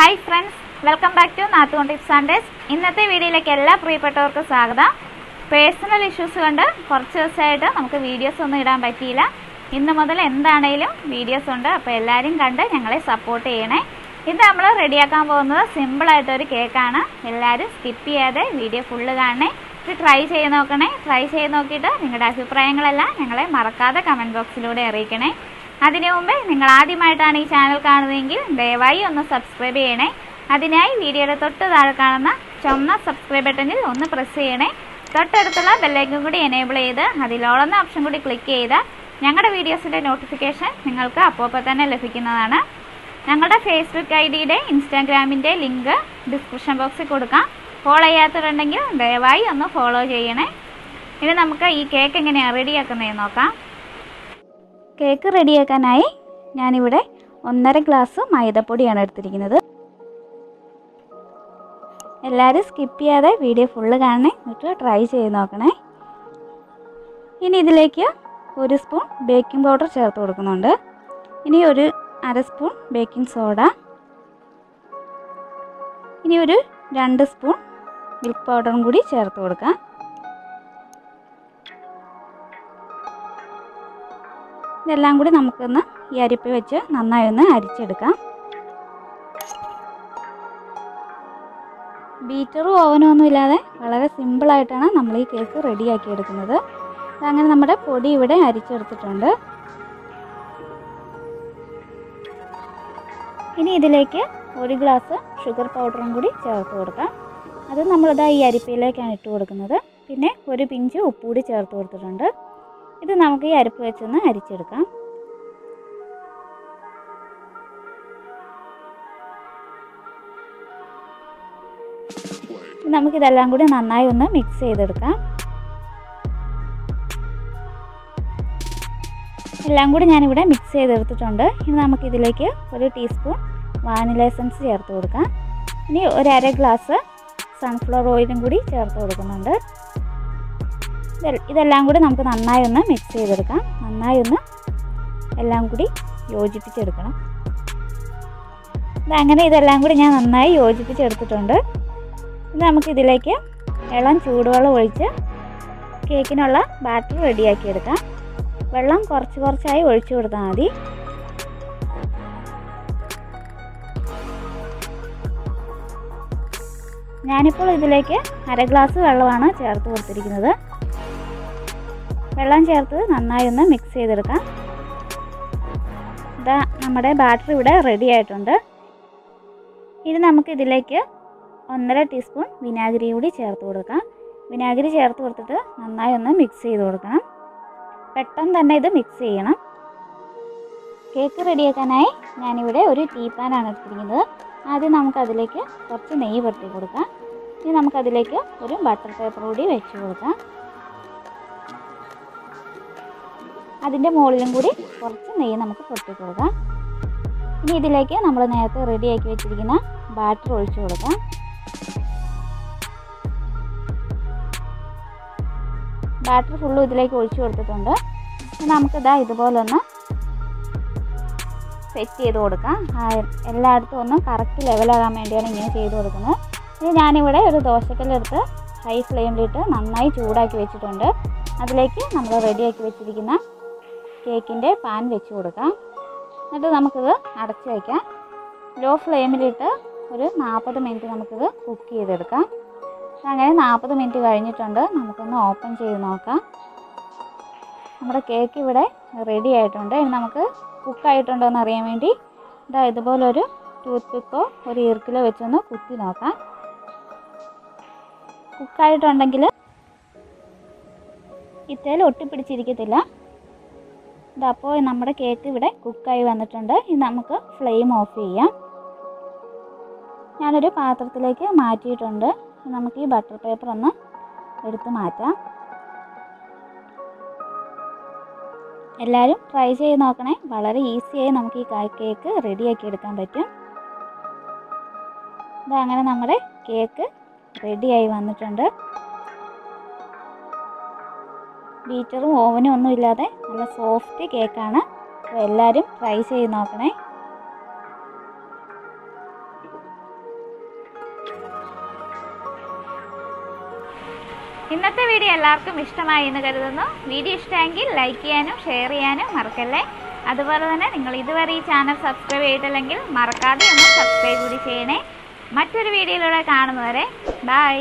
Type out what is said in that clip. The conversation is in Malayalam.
Hi friends welcome back to നാത്തുകൊണ്ട് tips and days ഇന്നത്തെ വീഡിയോയിലേക്ക് എല്ലാ പ്രിയപ്പെട്ടവർക്കും സ്വാഗതം. പേഴ്സണൽ ഇഷ്യൂസ് കൊണ്ട് കുറച്ച് ദിവസമായിട്ട് നമുക്ക് വീഡിയോസ് ഒന്നും ഇടാൻ പറ്റിയില്ല. ഇന്ന് മുതൽ എന്താണേലും വീഡിയോസ് ഉണ്ട്. അപ്പോൾ എല്ലാവരും കണ്ട് ഞങ്ങളെ സപ്പോർട്ട് ചെയ്യണേ. ഇത് നമ്മൾ റെഡിയാക്കാൻ പോകുന്നത് സിമ്പിളായിട്ടൊരു കേക്കാണ് എല്ലാവരും സ്കിപ്പ് ചെയ്യാതെ വീഡിയോ ഫുള്ള് കാണണേ. ഇത് ട്രൈ ചെയ്ത് നോക്കണേ. ട്രൈ ചെയ്ത് നോക്കിയിട്ട് നിങ്ങളുടെ അഭിപ്രായങ്ങളെല്ലാം ഞങ്ങളെ മറക്കാതെ കമന്റ് ബോക്സിലൂടെ അറിയിക്കണേ. അതിനു മുമ്പേ നിങ്ങൾ ആദ്യമായിട്ടാണ് ഈ ചാനൽ കാണുന്നതെങ്കിൽ ദയവായി ഒന്ന് സബ്സ്ക്രൈബ് ചെയ്യണേ. അതിനായി വീഡിയോയുടെ തൊട്ട് താഴെ കാണുന്ന ചുമന്ന സബ്സ്ക്രൈബ് ബട്ടണിൽ ഒന്ന് പ്രസ് ചെയ്യണേ. തൊട്ടടുത്തുള്ള ബെല്ലൈക്കും കൂടി എനേബിൾ ചെയ്ത് അതിലോളെന്ന ഓപ്ഷൻ കൂടി ക്ലിക്ക് ചെയ്താൽ ഞങ്ങളുടെ വീഡിയോസിന്റെ നോട്ടിഫിക്കേഷൻ നിങ്ങൾക്ക് അപ്പോൾ തന്നെ ലഭിക്കുന്നതാണ്. ഞങ്ങളുടെ ഫേസ്ബുക്ക് ഐ ഡിയുടെ ഇൻസ്റ്റാഗ്രാമിന്റെ ലിങ്ക് ഡിസ്ക്രിപ്ഷൻ ബോക്സിൽ കൊടുക്കാം. ഫോളോ ചെയ്യാത്തവരുണ്ടെങ്കിൽ ദയവായി ഒന്ന് ഫോളോ ചെയ്യണേ. ഇനി നമുക്ക് ഈ കേക്ക് എങ്ങനെയാണ് റെഡിയാക്കുന്നതെന്ന് നോക്കാം. കേക്ക് റെഡിയാക്കാനായി ഞാനിവിടെ ഒന്നര ഗ്ലാസ് മൈദപ്പൊടിയാണ് എടുത്തിരിക്കുന്നത്. എല്ലാവരും സ്കിപ്പ് ചെയ്യാതെ വീഡിയോ ഫുള്ള് കാണണേ. എന്നിട്ട് ട്രൈ ചെയ്ത് നോക്കണേ. ഇനി ഇതിലേക്ക് ഒരു സ്പൂൺ ബേക്കിംഗ് പൗഡർ ചേർത്ത് കൊടുക്കുന്നുണ്ട്. ഇനി ഒരു അര സ്പൂൺ ബേക്കിംഗ് സോഡ. ഇനി ഒരു രണ്ട് സ്പൂൺ മിൽക്ക് പൗഡറും കൂടി ചേർത്ത് കൊടുക്കാം. ഇതെല്ലാം കൂടി നമുക്കൊന്ന് ഈ അരിപ്പ വെച്ച് നന്നായി ഒന്ന് അരിച്ചെടുക്കാം. ബീറ്ററും ഓവനും ഒന്നും ഇല്ലാതെ വളരെ സിമ്പിളായിട്ടാണ് നമ്മൾ ഈ കേക്ക് റെഡിയാക്കി എടുക്കുന്നത്. അങ്ങനെ നമ്മുടെ പൊടി ഇവിടെ അരിച്ചെടുത്തിട്ടുണ്ട്. ഇനി ഇതിലേക്ക് ഒരു ഗ്ലാസ് ഷുഗർ പൗഡറും കൂടി ചേർത്ത് കൊടുക്കാം. അത് നമ്മളിതാ ഈ അരിപ്പയിലേക്കാണ് ഇട്ട് കൊടുക്കുന്നത്. പിന്നെ ഒരു പിഞ്ച് ഉപ്പ് കൂടി ചേർത്ത് കൊടുത്തിട്ടുണ്ട്. ഇത് നമുക്ക് ഈ അരിപ്പ് വെച്ചൊന്ന് അരിച്ചെടുക്കാം. നമുക്കിതെല്ലാം കൂടി നന്നായി ഒന്ന് മിക്സ് ചെയ്തെടുക്കാം. എല്ലാം കൂടി ഞാനിവിടെ മിക്സ് ചെയ്തെടുത്തിട്ടുണ്ട്. ഇനി നമുക്കിതിലേക്ക് ഒരു ടീസ്പൂൺ വാനില എസൻസ് ചേർത്ത് കൊടുക്കാം. ഇനി ഒരു അര ഗ്ലാസ് സൺഫ്ലവർ ഓയിലും കൂടി ചേർത്ത് കൊടുക്കുന്നുണ്ട്. ഇതെല്ലാം കൂടി നമുക്ക് നന്നായി ഒന്ന് മിക്സ് ചെയ്തെടുക്കാം. നന്നായി ഒന്ന് എല്ലാം കൂടി യോജിപ്പിച്ചെടുക്കണം. അങ്ങനെ ഇതെല്ലാം കൂടി ഞാൻ നന്നായി യോജിപ്പിച്ചെടുത്തിട്ടുണ്ട്. ഇനി നമുക്കിതിലേക്ക് ഇളം ചൂടുവെള്ളം ഒഴിച്ച് കേക്കിനുള്ള ബാറ്റർ റെഡിയാക്കി എടുക്കാം വെള്ളം കുറച്ച് കുറച്ചായി ഒഴിച്ചു കൊടുത്താൽ മതി. ഞാനിപ്പോൾ ഇതിലേക്ക് അര ഗ്ലാസ് വെള്ളമാണ് ചേർത്ത് കൊടുത്തിരിക്കുന്നത്. വെള്ളം ചേർത്ത് നന്നായി ഒന്ന് മിക്സ് ചെയ്തെടുക്കാം. ഇതാ നമ്മുടെ ബാറ്റർ ഇവിടെ റെഡി ആയിട്ടുണ്ട്. ഇനി നമുക്ക് ഇതിലേക്ക് ഒന്നര ടീസ്പൂൺ വിനാഗിരി കൂടി ചേർത്ത് കൊടുക്കാം. വിനാഗിരി ചേർത്ത് കൊടുത്തിട്ട് നന്നായി ഒന്ന് മിക്സ് ചെയ്ത് കൊടുക്കണം. പെട്ടെന്ന് തന്നെ ഇത് മിക്സ് ചെയ്യണം. കേക്ക് റെഡിയാക്കാനായി ഞാനിവിടെ ഒരു ടീ പാനാണ് എടുത്തിരിക്കുന്നത്. ആദ്യം നമുക്കതിലേക്ക് കുറച്ച് നെയ്യ് പുരട്ടി കൊടുക്കാം. ഇനി നമുക്കതിലേക്ക് ഒരു ബട്ടർ പേപ്പർ കൂടി വെച്ച് കൊടുക്കാം. അതിന്റെ മുകളിലും കൂടി കുറച്ച് നെയ്യ് നമുക്ക് പുരട്ടി കൊടുക്കാം. ഇനി ഇതിലേക്ക് നമ്മൾ നേരത്തെ റെഡിയാക്കി വെച്ചിരിക്കുന്ന ബാറ്റർ ഒഴിച്ചു കൊടുക്കാം. ബാറ്റർ ഫുള്ളും ഇതിലേക്ക് ഒഴിച്ചു കൊടുത്തിട്ടുണ്ട്. നമുക്കിതാ ഇതുപോലൊന്ന് സെറ്റ് ചെയ്ത് കൊടുക്കാം. എല്ലായിടത്തും ഒന്ന് കറക്റ്റ് ലെവലാകാൻ വേണ്ടിയാണ് ഇങ്ങനെ ചെയ്ത് കൊടുക്കുന്നത്. ഇനി ഞാനിവിടെ ഒരു ദോശക്കല്ലെടുത്ത് ഹൈ ഫ്ലെയിമിലിട്ട് നന്നായി ചൂടാക്കി വെച്ചിട്ടുണ്ട്. അതിലേക്ക് നമ്മൾ റെഡിയാക്കി വെച്ചിരിക്കുന്ന കേക്കിന്റെ പാൻ വെച്ച് കൊടുക്കാം. എന്നിട്ട് നമുക്കിത് അടച്ച് വയ്ക്കാം ലോ ഫ്ലെയിമിലിട്ട് ഒരു നാൽപ്പത് മിനിറ്റ് നമുക്കിത് കുക്ക് ചെയ്തെടുക്കാം. അങ്ങനെ നാൽപ്പത് മിനിറ്റ് കഴിഞ്ഞിട്ടുണ്ട്. നമുക്കൊന്ന് ഓപ്പൺ ചെയ്ത് നോക്കാം. നമ്മുടെ കേക്ക് ഇവിടെ റെഡി ആയിട്ടുണ്ട്. ഇനി നമുക്ക് കുക്കായിട്ടുണ്ടോ എന്ന് അറിയാൻ വേണ്ടി ഇതാ ഇതുപോലൊരു ടൂത്ത് പിക്കോ ഒരു ഈർക്കിലോ വെച്ചൊന്ന് കുത്തി നോക്കാം. കുക്കായിട്ടുണ്ടെങ്കിൽ ഇത്തേൽ ഒട്ടിപ്പിടിച്ചിരിക്കത്തില്ല. ഇതപ്പോൾ നമ്മുടെ കേക്ക് ഇവിടെ കുക്കായി വന്നിട്ടുണ്ട്. ഇനി നമുക്ക് ഫ്ലെയിം ഓഫ് ചെയ്യാം. ഞാനൊരു പാത്രത്തിലേക്ക് മാറ്റിയിട്ടുണ്ട്. നമുക്ക് ഈ ബട്ടർ പേപ്പർ ഒന്ന് എടുത്ത് മാറ്റാം. എല്ലാവരും ട്രൈ ചെയ്ത് നോക്കണേ. വളരെ ഈസിയായി നമുക്ക് ഈ കേക്ക് റെഡിയാക്കി എടുക്കാൻ പറ്റും. ഇതങ്ങനെ നമ്മുടെ കേക്ക് റെഡിയായി വന്നിട്ടുണ്ട്. ബീറ്ററും ഓവനും ഒന്നും ഇല്ലാതെ നല്ല സോഫ്റ്റ് കേക്കാണ് അപ്പോൾ എല്ലാവരും ട്രൈ ചെയ്ത് നോക്കണേ. ഇന്നത്തെ വീഡിയോ എല്ലാവർക്കും ഇഷ്ടമായി എന്ന് കരുതുന്നു. വീഡിയോ ഇഷ്ടമെങ്കിൽ ലൈക്ക് ചെയ്യാനും ഷെയർ ചെയ്യാനും മറക്കല്ലേ? അതുപോലെ തന്നെ നിങ്ങൾ ഇതുവരെ ഈ ചാനൽ സബ്സ്ക്രൈബ് ചെയ്തിട്ടില്ലെങ്കിൽ മറക്കാതെ ഒന്ന് സബ്സ്ക്രൈബ് കൂടി ചെയ്യണേ. മറ്റൊരു വീഡിയോയിലൂടെ കാണുന്നവരെ ബൈ